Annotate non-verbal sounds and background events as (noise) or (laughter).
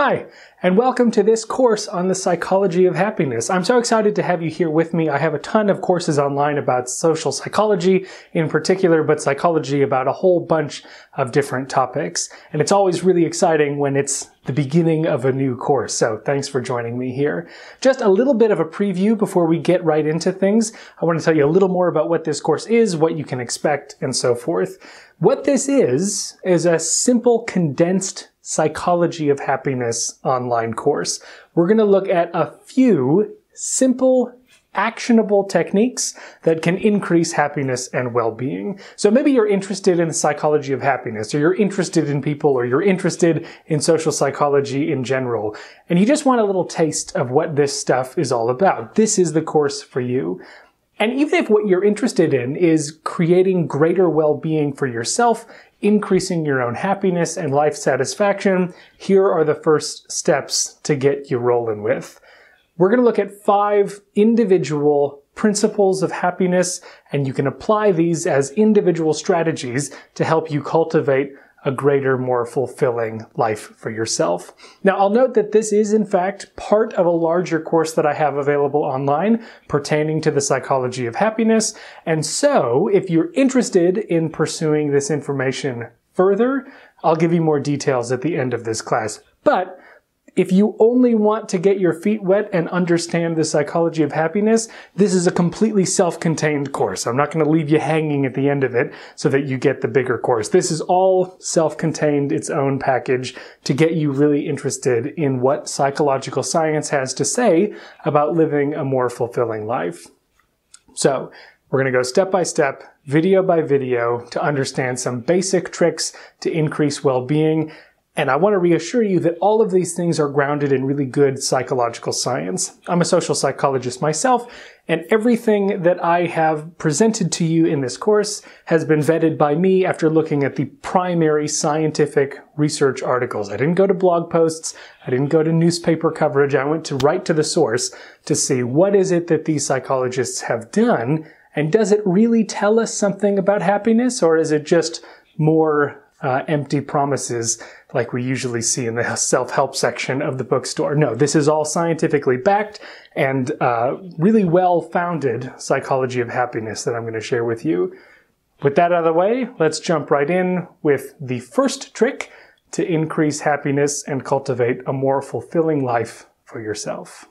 Hi, and welcome to this course on the psychology of happiness. I'm so excited to have you here with me. I have a ton of courses online about social psychology in particular, but psychology about a whole bunch of different topics. And it's always really exciting when it's the beginning of a new course. So thanks for joining me here. Just a little bit of a preview before we get right into things. I want to tell you a little more about what this course is, what you can expect, and so forth. What this is, is a simple condensed Psychology of Happiness online course. We're going to look at a few simple actionable techniques that can increase happiness and well-being. So maybe you're interested in the psychology of happiness, or you're interested in people, or you're interested in social psychology in general, and you just want a little taste of what this stuff is all about. This is the course for you. And even if what you're interested in is creating greater well-being for yourself increasing your own happiness and life satisfaction, here are the first steps to get you rolling with. We're going to look at five individual principles of happiness, and you can apply these as individual strategies to help you cultivate a greater, more fulfilling life for yourself. Now, I'll note that this is in fact part of a larger course that I have available online pertaining to the psychology of happiness. And so, if you're interested in pursuing this information further, I'll give you more details at the end of this class. But if you only want to get your feet wet and understand the psychology of happiness, this is a completely self-contained course. I'm not going to leave you hanging at the end of it so that you get the bigger course. This is all self-contained, its own package to get you really interested in what psychological science has to say about living a more fulfilling life. So, we're going to go step by step, video by video, to understand some basic tricks to increase well-being and I want to reassure you that all of these things are grounded in really good psychological science. I'm a social psychologist myself, and everything that I have presented to you in this course has been vetted by me after looking at the primary scientific research articles. I didn't go to blog posts. I didn't go to newspaper coverage. I went to right to the source to see what is it that these psychologists have done and does it really tell us something about happiness or is it just more uh, empty promises like we usually see in the (laughs) self-help section of the bookstore. No, this is all scientifically backed and uh, really well-founded psychology of happiness that I'm going to share with you. With that out of the way, let's jump right in with the first trick to increase happiness and cultivate a more fulfilling life for yourself.